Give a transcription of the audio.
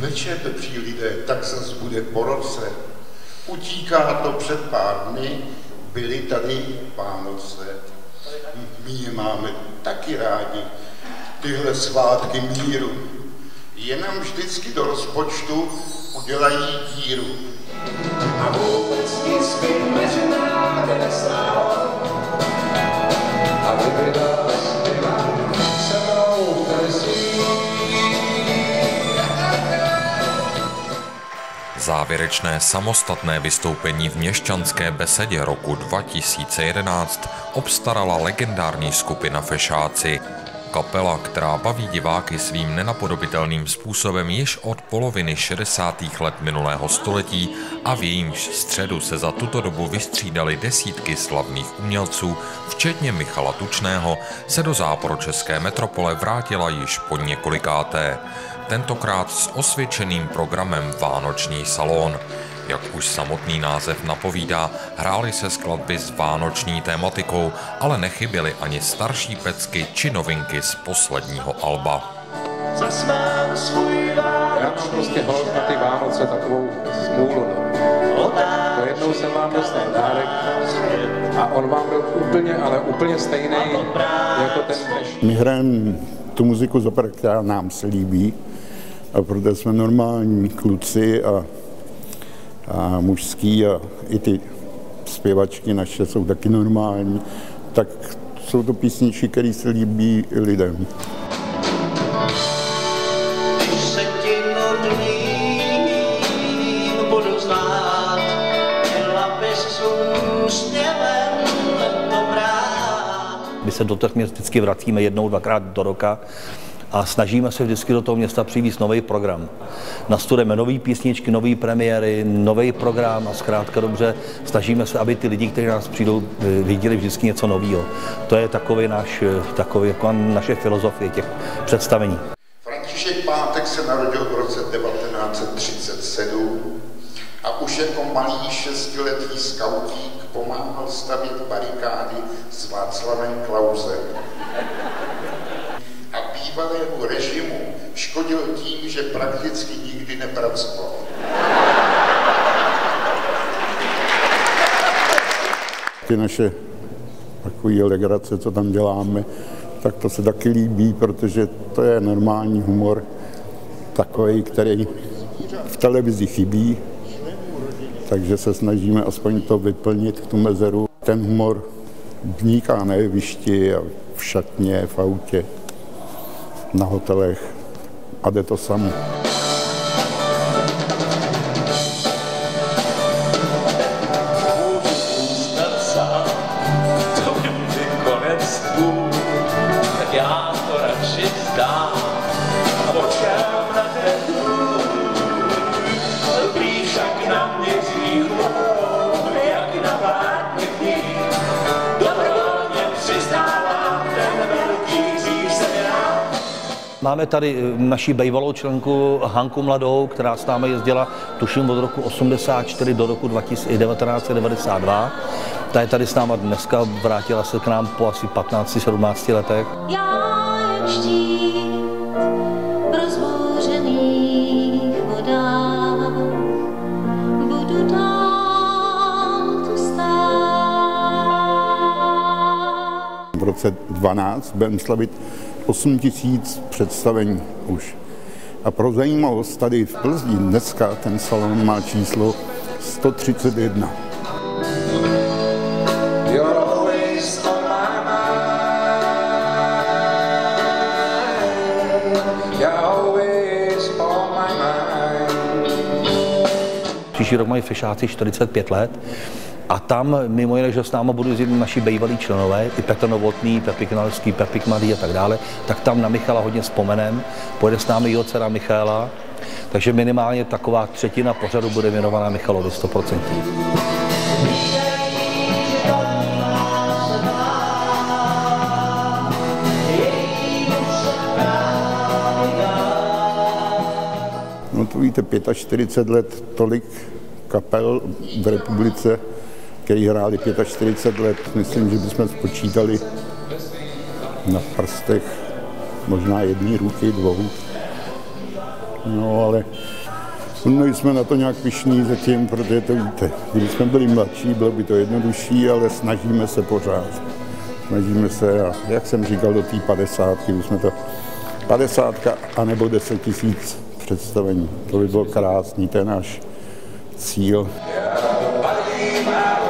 večer, dobří lidé, tak zas bude po roce. Utíká to před pár dny, byly tady Vánoce. My je máme taky rádi, tyhle svátky míru. Jenom vždycky do rozpočtu udělají díru. A vůbec nic mezi Závěrečné samostatné vystoupení v měšťanské besedě roku 2011 obstarala legendární skupina Fešáci. Kapela, která baví diváky svým nenapodobitelným způsobem již od poloviny 60. let minulého století a v jejímž středu se za tuto dobu vystřídali desítky slavných umělců, včetně Michala Tučného, se do záporočeské metropole vrátila již po několikáté. Tentokrát s osvědčeným programem Vánoční salon. Jak už samotný název napovídá, hrály se skladby s vánoční tématikou, ale nechyběly ani starší pecky či novinky z posledního alba. Já mám prostě hold na ty Vánoce takovou smůlu. No. To jednou jsem vám dostal dárek a on vám byl úplně, ale úplně stejný jako ten dnešní. My hrajeme tu muziku, která nám se líbí, a protože jsme normální kluci a a mužský a i ty zpěvačky naše jsou taky normální, tak jsou to písničky, které se líbí lidem. My se do těch měst vždycky vracíme jednou, dvakrát do roka a snažíme se vždycky do toho města přivést nový program. Nastudujeme nové písničky, nové premiéry, nový program a zkrátka dobře snažíme se, aby ty lidi, kteří nás přijdou, viděli vždycky něco nového. To je takový náš, takový, jako naše filozofie těch představení. František Pátek se narodil v roce 1937 a už jako malý šestiletý skautík pomáhal stavět barikády s Václavem Klausem bývalého režimu škodil tím, že prakticky nikdy nepracoval. Ty naše takové legrace, co tam děláme, tak to se taky líbí, protože to je normální humor, takový, který v televizi chybí, takže se snažíme aspoň to vyplnit, tu mezeru. Ten humor vniká na jevišti a v šatně, v autě na hotelech a jde to samo. já to radši zdám Máme tady eh, naši bývalou členku Hanku Mladou, která s námi jezdila, tuším, od roku 84 do roku 1992. Ta je tady s náma dneska, vrátila se k nám po asi 15-17 letech. Já v roce 12 budeme slavit 8 tisíc představení už. A pro zajímavost, tady v Plzni dneska ten salon má číslo 131. Příští rok mají fešáci 45 let a tam mimo jiné, že s náma budou jezdit naši bývalí členové, i Petr Novotný, Pepik Nalský, Pepik Mladý a tak dále, tak tam na Michala hodně vzpomenem. Pojede s námi jeho dcera Michála, takže minimálně taková třetina pořadu bude věnovaná Michalovi 100%. No to víte, 45 let tolik kapel v republice který hráli 45 let. Myslím, že bychom spočítali na prstech možná jedné ruky, dvou. No, ale nejsme na to nějak pišní zatím, protože to víte, když jsme byli mladší, bylo by to jednodušší, ale snažíme se pořád. Snažíme se a jak jsem říkal, do té padesátky, už jsme to padesátka anebo 10 tisíc představení. To by bylo krásný, je náš cíl. Málo